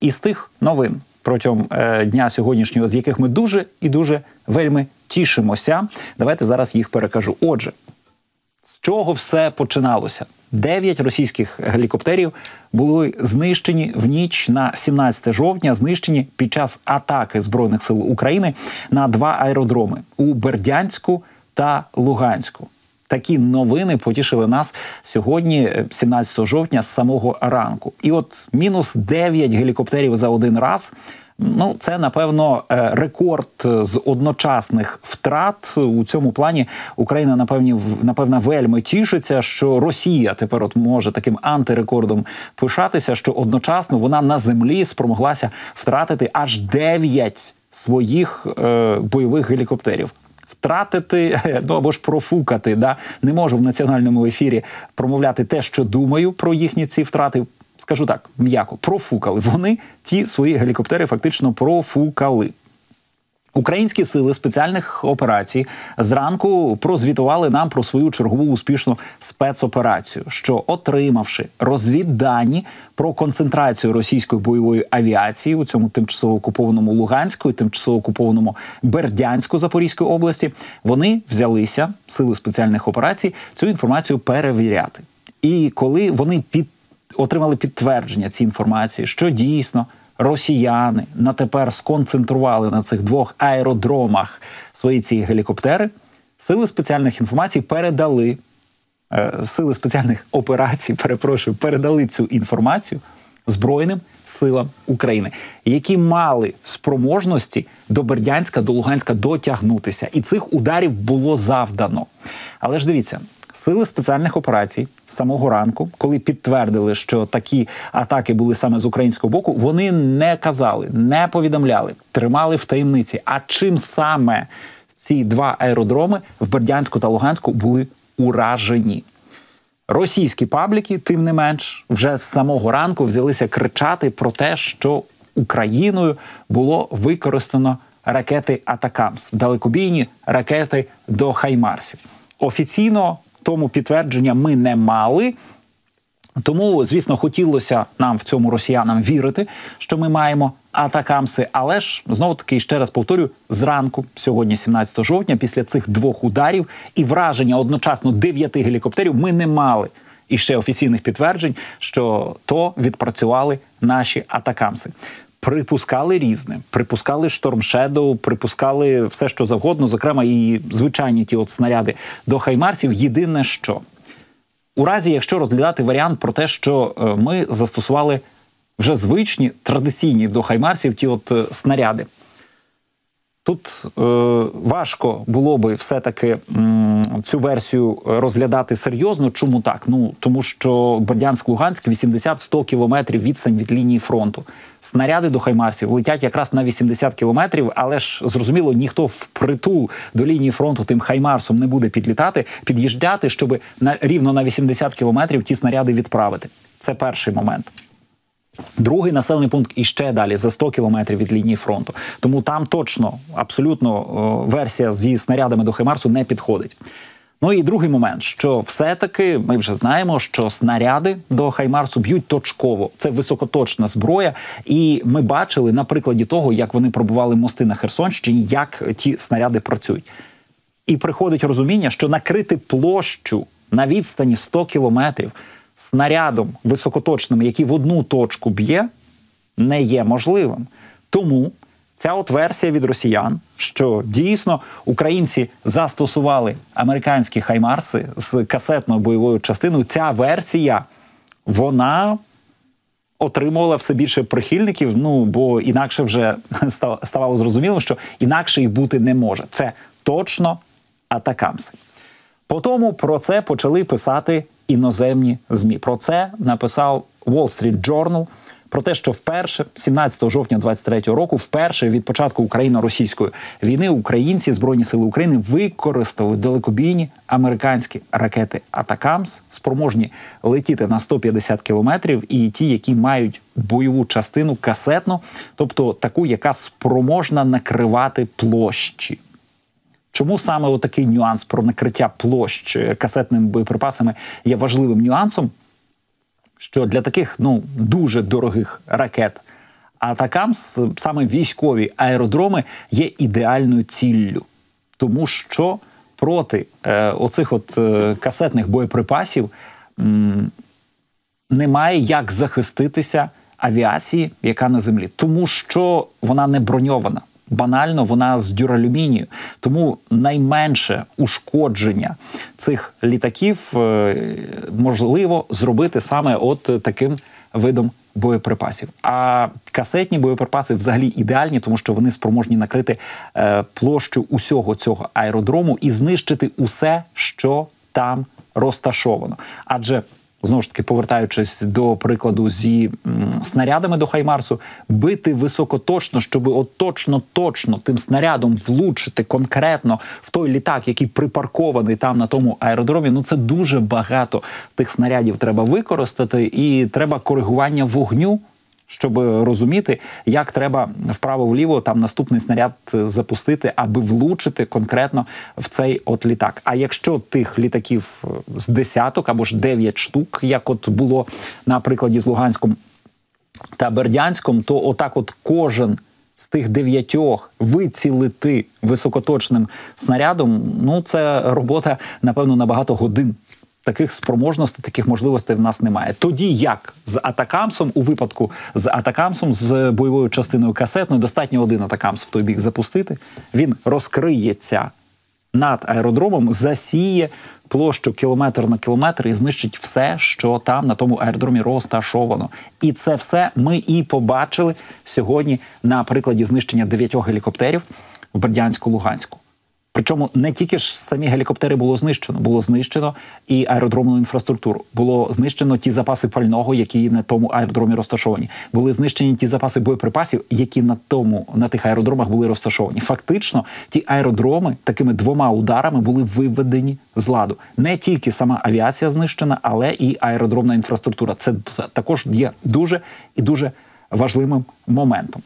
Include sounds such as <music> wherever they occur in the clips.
із тих новин протягом е, дня сьогоднішнього, з яких ми дуже і дуже вельми тішимося. Давайте зараз їх перекажу. Отже, з чого все починалося? Дев'ять російських гелікоптерів були знищені в ніч на 17 жовтня, знищені під час атаки збройних сил України на два аеродроми у Бердянську та Луганську. Такі новини потішили нас сьогодні, 17 жовтня, з самого ранку. І от мінус 9 гелікоптерів за один раз. Ну, це напевно е, рекорд з одночасних втрат у цьому плані. Україна напевні напевно, вельми тішиться, що Росія тепер от може таким антирекордом пишатися, що одночасно вона на землі спромоглася втратити аж 9 своїх е, бойових гелікоптерів втратити <laughs> ну або ж профукати. Да? Не можу в національному ефірі промовляти те, що думаю про їхні ці втрати. Скажу так, м'яко профукали. Вони ті свої гелікоптери фактично профукали. Українські сили спеціальних операцій зранку прозвітували нам про свою чергову успішну спецоперацію, що отримавши розвіддані про концентрацію російської бойової авіації у цьому тимчасово окупованому Луганську і тимчасово окупованому Бердянську Запорізької області, вони взялися сили спеціальних операцій цю інформацію перевіряти. І коли вони під отримали підтвердження цієї інформації, що дійсно росіяни на тепер сконцентрували на цих двох аеродромах свої ці гелікоптери. Сили спеціальних інформацій передали е, сили спеціальних операцій, перепрошую, передали цю інформацію Збройним силам України, які мали спроможності до Бердянська, до Луганська дотягнутися, і цих ударів було завдано. Але ж дивіться, Сили спеціальних операцій самого ранку, коли підтвердили, що такі атаки були саме з українського боку, вони не казали, не повідомляли, тримали в таємниці. А чим саме ці два аеродроми в Бердянську та Луганську були уражені? Російські пабліки, тим не менш, вже з самого ранку взялися кричати про те, що Україною було використано ракети Атакамс, далекобійні ракети до Хаймарсів. Офіційно тому підтвердження ми не мали. Тому, звісно, хотілося нам в цьому росіянам вірити, що ми маємо атакамси. Але ж знову таки ще раз повторюю: зранку, сьогодні, 17 жовтня, після цих двох ударів і враження одночасно дев'яти гелікоптерів, ми не мали і ще офіційних підтверджень, що то відпрацювали наші атакамси припускали різне, припускали штормшедоу, припускали все, що завгодно, зокрема і звичайні ті от снаряди до хаймарсів. Єдине, що у разі, якщо розглядати варіант про те, що е, ми застосували вже звичні традиційні до хаймарсів ті от е, снаряди. Тут е, важко було би все-таки цю версію розглядати серйозно. Чому так? Ну тому що Бердянськ-Луганськ 80-100 кілометрів відстань від лінії фронту. Снаряди до Хаймарсів летять якраз на 80 кілометрів, але ж зрозуміло, ніхто впритул до лінії фронту тим Хаймарсом не буде підлітати, під'їжджати, щоб на рівно на 80 кілометрів ті снаряди відправити. Це перший момент. Другий населений пункт іще далі за 100 кілометрів від лінії фронту. Тому там точно абсолютно версія зі снарядами до Хаймарсу не підходить. Ну і другий момент, що все-таки ми вже знаємо, що снаряди до Хаймарсу б'ють точково. Це високоточна зброя, і ми бачили на прикладі того, як вони пробували мости на Херсонщині, як ті снаряди працюють. І приходить розуміння, що накрити площу на відстані 100 кілометрів снарядом високоточним, який в одну точку б'є, не є можливим. Тому ця от версія від росіян, що дійсно українці застосували американські хаймарси з касетною бойовою частиною. Ця версія вона отримувала все більше прихильників. Ну бо інакше вже <laughs> ставало зрозуміло, що інакше їх бути не може. Це точно атакамси. По тому про це почали писати іноземні змі. Про це написав Wall Street Journal, про те, що вперше, 17 жовтня 23-го року, вперше від початку україно-російської війни українці збройні сили України використали далекобійні американські ракети Атакамс, спроможні летіти на 150 кілометрів, і ті, які мають бойову частину касетну, тобто таку, яка спроможна накривати площі. Чому саме отакий нюанс про накриття площ касетними боєприпасами є важливим нюансом? Що для таких ну дуже дорогих ракет. Атакам саме військові аеродроми є ідеальною ціллю, тому що проти е, оцих от е, касетних боєприпасів м, немає як захиститися авіації, яка на землі, тому що вона не броньована. Банально вона з дюралюмінію. Тому найменше ушкодження цих літаків е, можливо зробити саме от таким видом боєприпасів. А касетні боєприпаси взагалі ідеальні, тому що вони спроможні накрити е, площу усього цього аеродрому і знищити усе, що там розташовано. Адже Знову ж таки, повертаючись до прикладу зі снарядами до Хаймарсу, бити високоточно, щоб от точно точно тим снарядом влучити конкретно в той літак, який припаркований там на тому аеродромі. Ну це дуже багато тих снарядів треба використати, і треба коригування вогню щоб розуміти, як треба вправо-вліво там наступний снаряд запустити, аби влучити конкретно в цей от літак. А якщо тих літаків з десяток або ж дев'ять штук, як от було на прикладі з Луганськом та Бердянськом, то отак, от кожен. З тих дев'ятьох вицілити високоточним снарядом, ну це робота, напевно, на багато годин таких спроможностей, таких можливостей в нас немає. Тоді як з атакамсом, у випадку з атакамсом, з бойовою частиною касетною, достатньо один атакамс в той бік запустити. Він розкриється над аеродромом, засіє площу кілометр на кілометр і знищить все, що там на тому аеродромі розташовано. І це все ми і побачили сьогодні на прикладі знищення дев'ятьох гелікоптерів в Бердянську-Луганську. Причому не тільки ж самі гелікоптери було знищено, було знищено і аеродромну інфраструктуру. Було знищено ті запаси пального, які на тому аеродромі розташовані. Були знищені ті запаси боєприпасів, які на тому на тих аеродромах були розташовані. Фактично, ті аеродроми такими двома ударами були виведені з ладу. Не тільки сама авіація знищена, але і аеродромна інфраструктура. Це також є дуже і дуже важливим моментом.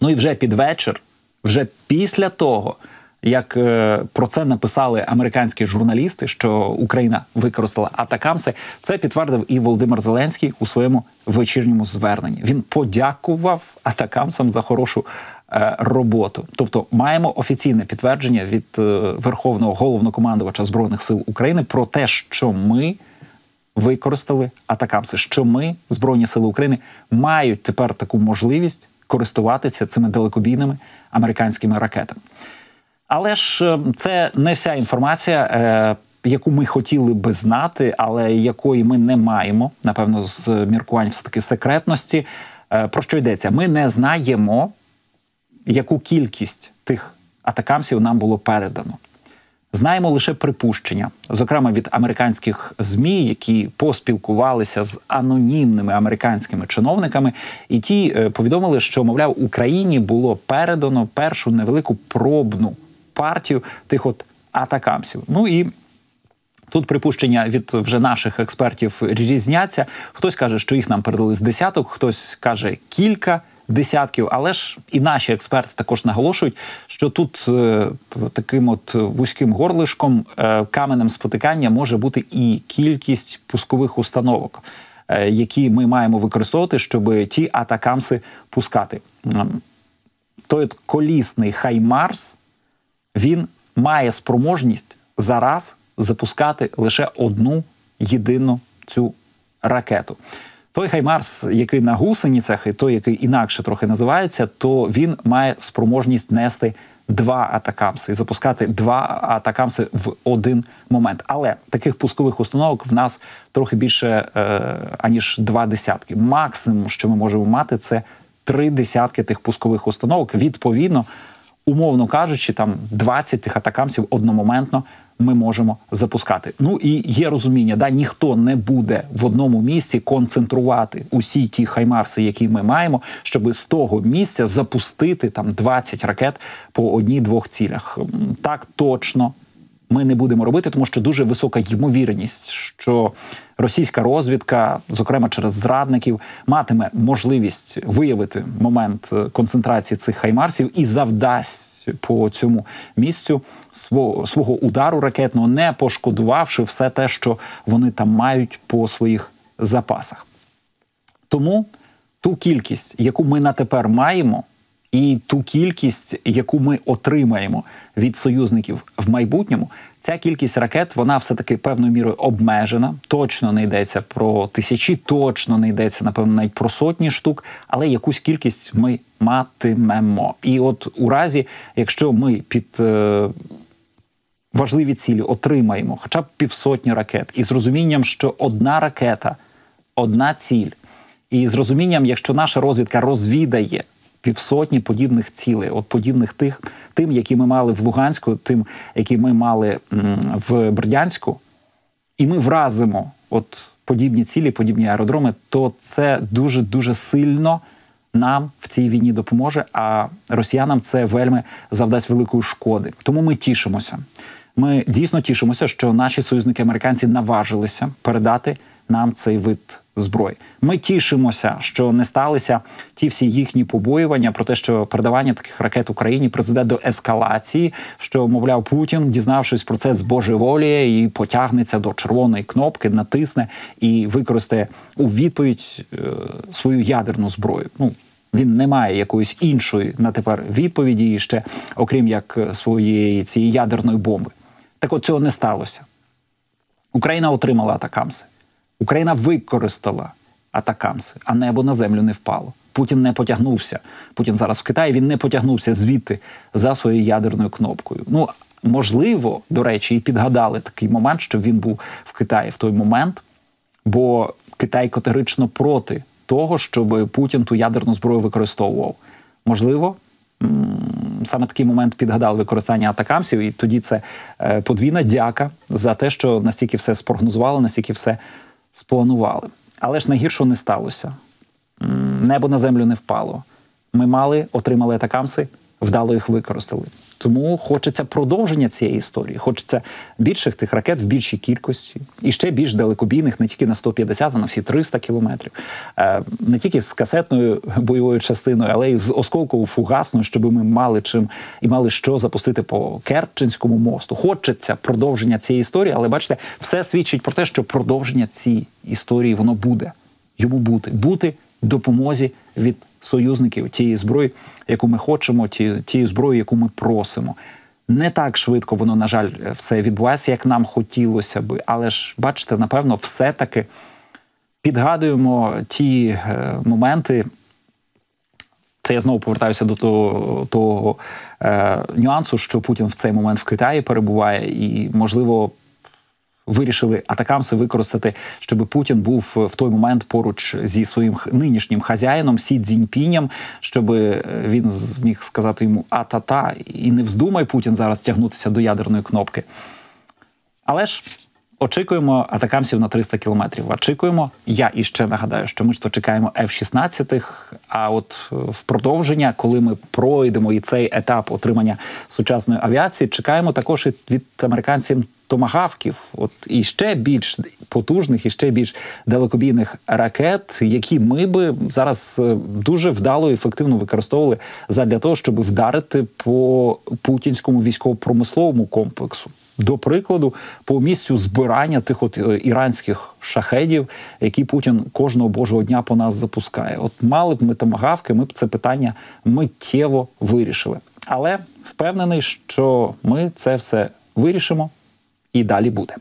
Ну і вже під вечір, вже після того як е, про це написали американські журналісти, що Україна використала атакамси, це підтвердив і Володимир Зеленський у своєму вечірньому зверненні. Він подякував атакамсам за хорошу е, роботу. Тобто, маємо офіційне підтвердження від е, Верховного головнокомандувача збройних сил України про те, що ми. Використали атакамси, що ми, Збройні Сили України, мають тепер таку можливість користуватися цими далекобійними американськими ракетами. Але ж е, це не вся інформація, е, яку ми хотіли би знати, але якої ми не маємо, напевно, з міркувань все таки секретності. Е, про що йдеться? Ми не знаємо, яку кількість тих атакамсів нам було передано. Знаємо лише припущення, зокрема від американських змі, які поспілкувалися з анонімними американськими чиновниками, і ті повідомили, що мовляв Україні було передано першу невелику пробну партію тих от атакамсів. Ну і тут припущення від вже наших експертів різняться. Хтось каже, що їх нам передали з десяток, хтось каже кілька. Десятків, але ж і наші експерти також наголошують, що тут е, таким от вузьким горлишком е, каменем спотикання може бути і кількість пускових установок, е, які ми маємо використовувати, щоб ті атакамси пускати. Той от колісний Хаймарс він має спроможність зараз запускати лише одну єдину цю ракету. Той Хаймарс, який на гусеницях, і той, який інакше трохи називається, то він має спроможність нести два атакамси і запускати два атакамси в один момент. Але таких пускових установок в нас трохи більше е, аніж два десятки. Максимум, що ми можемо мати, це три десятки тих пускових установок. Відповідно умовно кажучи, там 20 тих атакамсів одномоментно ми можемо запускати. Ну і є розуміння, да ніхто не буде в одному місці концентрувати усі ті хаймарси, які ми маємо, щоб з того місця запустити там 20 ракет по одній-двох цілях. Так точно. Ми не будемо робити, тому що дуже висока ймовірність, що російська розвідка, зокрема через зрадників, матиме можливість виявити момент е, концентрації цих хаймарсів і завдасть по цьому місцю свого свого удару ракетного, не пошкодувавши все те, що вони там мають по своїх запасах. Тому ту кількість, яку ми на тепер маємо, і ту кількість, яку ми отримаємо від союзників в майбутньому, ця кількість ракет вона все таки певною мірою обмежена. Точно не йдеться про тисячі, точно не йдеться напевно навіть про сотні штук, але якусь кількість ми матимемо. І от у разі, якщо ми під е, важливі цілі отримаємо хоча б півсотні ракет, і з розумінням, що одна ракета, одна ціль, і з розумінням, якщо наша розвідка розвідає півсотні подібних цілей, от подібних тих, тим, які ми мали в Луганську, тим, які ми мали в Бердянську, і ми вразимо от подібні цілі, подібні аеродроми, то це дуже дуже сильно нам в цій війні допоможе. А росіянам це вельми завдасть великої шкоди. Тому ми тішимося. Ми дійсно тішимося, що наші союзники американці наважилися передати нам цей вид зброї. Ми тішимося, що не сталися ті всі їхні побоювання про те, що передавання таких ракет Україні призведе до ескалації, що мовляв Путін, дізнавшись про це, збожеволіє і потягнеться до червоної кнопки, натисне і використає у відповідь е, свою ядерну зброю. Ну він не має якоїсь іншої на тепер відповіді, ще окрім як своєї цієї ядерної бомби. Так от цього не сталося. Україна отримала атакамси. Україна використала атакамси, а небо на землю не впало. Путін не потягнувся. Путін зараз в Китаї він не потягнувся звідти за своєю ядерною кнопкою. Ну можливо, до речі, і підгадали такий момент, що він був в Китаї в той момент, бо Китай категорично проти того, щоб Путін ту ядерну зброю використовував. Можливо, саме такий момент підгадав використання атакамсів, і тоді це е, подвійна дяка за те, що настільки все спрогнозували, настільки все спланували. Але ж найгіршого не сталося. Небо на землю не впало. Ми мали, отримали атакамси, вдало їх використали. Тому хочеться продовження цієї історії. Хочеться більших тих ракет в більшій кількості і ще більш далекобійних, не тільки на 150, а на всі 300 кілометрів, е, не тільки з касетною бойовою частиною, але й з осколково фугасною, щоб ми мали чим і мали що запустити по Керченському мосту. Хочеться продовження цієї історії, але бачите, все свідчить про те, що продовження цієї історії воно буде йому бути бути допомозі від союзників тієї зброї, яку ми хочемо, ті, тієї зброї, яку ми просимо. Не так швидко воно, на жаль, все відбувається, як нам хотілося би. Але ж, бачите, напевно, все-таки підгадуємо ті е, моменти. Це я знову повертаюся до того того е, нюансу, що Путін в цей момент в Китаї перебуває, і можливо вирішили атакамси використати, щоб Путін був в той момент поруч зі своїм нинішнім хазяїном Сі Цзіньпіням, щоб е, він зміг сказати йому а-та-та, і не вздумай Путін зараз тягнутися до ядерної кнопки. Але ж. Очікуємо атакамсів на 300 кілометрів. Очікуємо. Я іще нагадаю, що ми ж то чекаємо F-16, А от е, в продовження, коли ми пройдемо і цей етап отримання сучасної авіації, чекаємо також і від американців томагавків, от і ще більш потужних, і ще більш далекобійних ракет, які ми би зараз е, дуже вдало і ефективно використовували задля того, щоб вдарити по путінському військово-промисловому комплексу. До прикладу, по місцю збирання тих от е, іранських шахедів, які Путін кожного божого дня по нас запускає. От мали б ми томагавки, ми б це питання миттєво вирішили. Але впевнений, що ми це все вирішимо і далі буде.